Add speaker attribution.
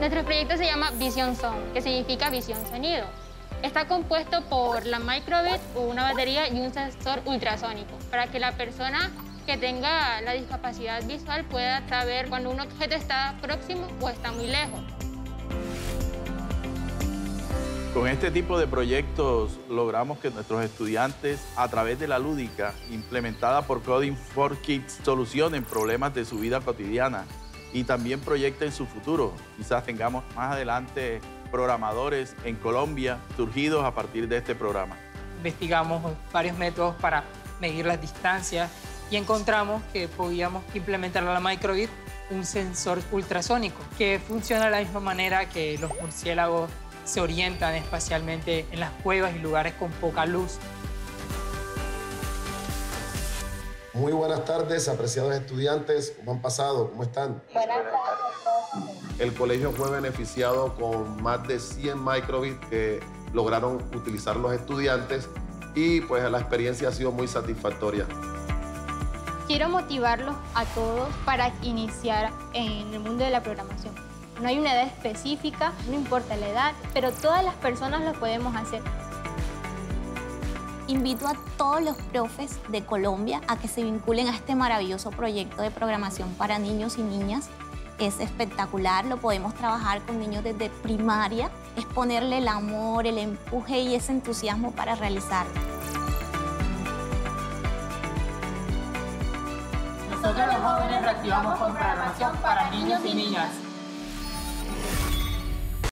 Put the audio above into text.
Speaker 1: Nuestro proyecto se llama Vision Sound, que significa visión sonido. Está compuesto por la microbit, una batería y un sensor ultrasónico, para que la persona que tenga la discapacidad visual pueda saber cuando un objeto está próximo o está muy lejos.
Speaker 2: Con este tipo de proyectos logramos que nuestros estudiantes, a través de la lúdica implementada por Coding for Kids, solucionen problemas de su vida cotidiana y también proyecten su futuro. Quizás tengamos más adelante programadores en Colombia surgidos a partir de este programa.
Speaker 3: Investigamos varios métodos para medir las distancias y encontramos que podíamos implementar a la microbit un sensor ultrasónico que funciona de la misma manera que los murciélagos se orientan espacialmente en las cuevas y lugares con poca luz.
Speaker 4: Muy buenas tardes, apreciados estudiantes. ¿Cómo han pasado? ¿Cómo están?
Speaker 5: Buenas tardes.
Speaker 4: El colegio fue beneficiado con más de 100 microbits que lograron utilizar los estudiantes y pues la experiencia ha sido muy satisfactoria.
Speaker 5: Quiero motivarlos a todos para iniciar en el mundo de la programación. No hay una edad específica, no importa la edad, pero todas las personas lo podemos hacer.
Speaker 6: Invito a todos los profes de Colombia a que se vinculen a este maravilloso proyecto de programación para niños y niñas. Es espectacular, lo podemos trabajar con niños desde primaria, es ponerle el amor, el empuje y ese entusiasmo para realizarlo.
Speaker 3: Nosotros los jóvenes reactivamos con programación para niños y niñas.